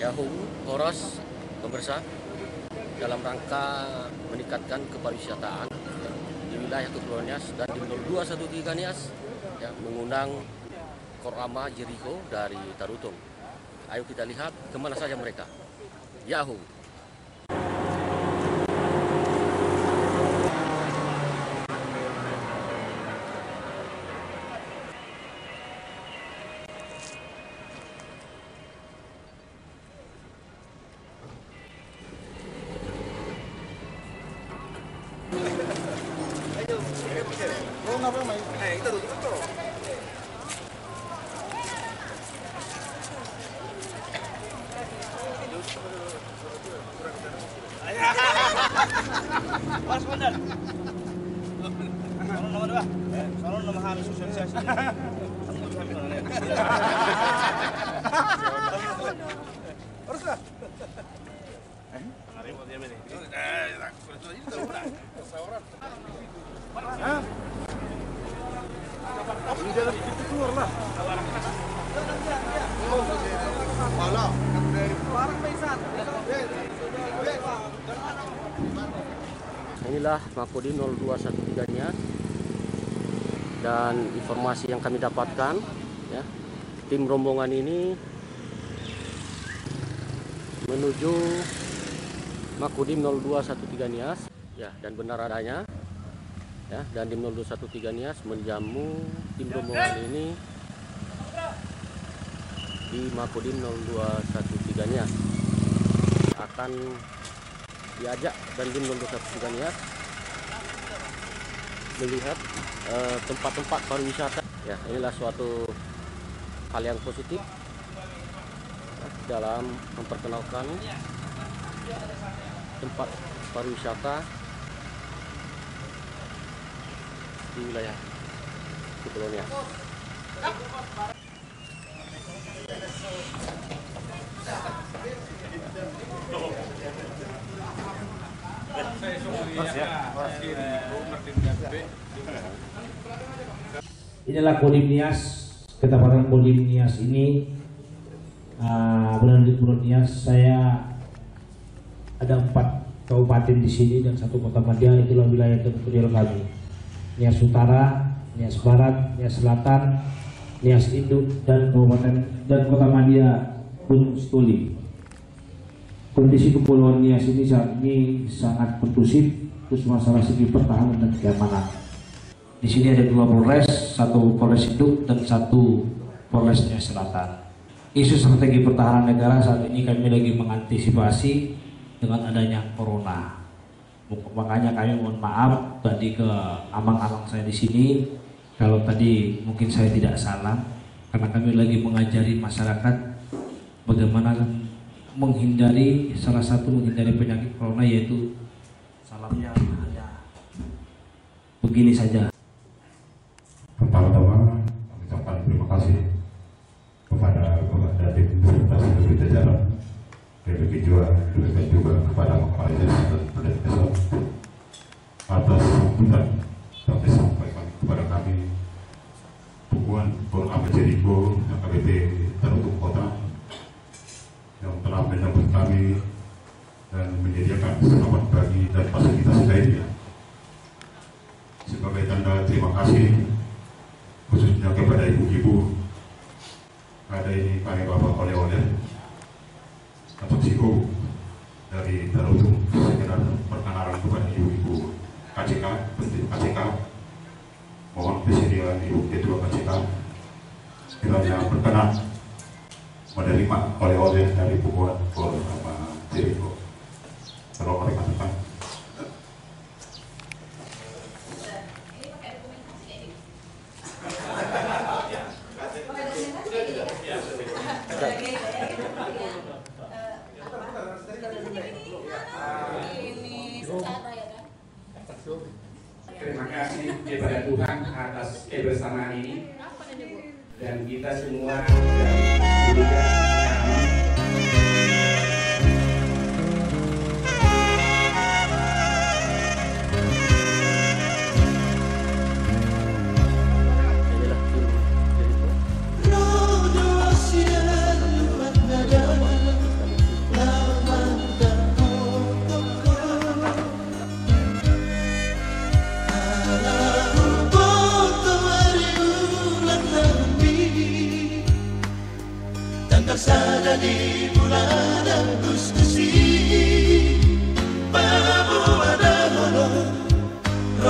Yahoo, Horas, dalam rangka meningkatkan kepariwisataan di wilayah Kepulauan Nias dan di 0213 Nias ya, mengundang Korama Jericho dari Tarutung. Ayo kita lihat ke mana saja mereka. Yahoo! Mas Komandan. Salon nomor dua. Salon nomor harus sosialisasi. Harus Inilah Makodim 0213 Nias dan informasi yang kami dapatkan ya tim rombongan ini menuju Makodim 0213 Nias ya dan benar adanya ya dan tim 0213 Nias menjamu tim rombongan ini di Makodim 0213 Nias akan diajak dan tim 0213 Nias melihat eh, tempat-tempat pariwisata. Ya inilah suatu hal yang positif dalam memperkenalkan tempat pariwisata di wilayah Kepulauan Inilah Kodim Nias, ketepatan Kodim Nias ini uh, berada di. Saya ada empat kabupaten di sini dan satu kota Madia itulah wilayah teritorial kami. Nias Utara, Nias Barat, Nias Selatan, Nias Induk dan kabupaten dan kota Madia Gunung Stuli. Kondisi Kepulauan Nias ini saat ini sangat kondusif terus masalah segi pertahanan dan keamanan. Di sini ada dua Polres, satu Polres Induk dan satu Polres Nias Selatan. Isu strategi pertahanan negara saat ini kami lagi mengantisipasi dengan adanya corona. Makanya kami mohon maaf tadi ke amang-amang saya di sini kalau tadi mungkin saya tidak salah karena kami lagi mengajari masyarakat bagaimana menghindari salah satu menghindari penyakit corona yaitu salamnya ada begini saja. Pertama-tama kami ucapkan terima kasih kepada kepada tim Universitas Negeri Jajaran PBB juga demikian juga kepada Malaysia dan Pendek Desa atas sambutan yang disampaikan kepada kami. Dukungan Pur Ahmad Jericho AKBP Tarutung Kota yang telah menyambut kami dan menyediakan selamat bagi dan fasilitas lainnya. Sebagai tanda terima kasih khususnya kepada ibu-ibu ada ini kami bapak oleh-oleh atau psiko dari Tarutung sekedar perkenalan kepada ibu-ibu KCK penting KCK mohon kesediaan ibu ketua KCK kiranya berkenan menerima oleh-oleh dari bukuan sama Jericho Terima kasih kepada Tuhan atas kebersamaan ini. Dan kita semua juga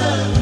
love.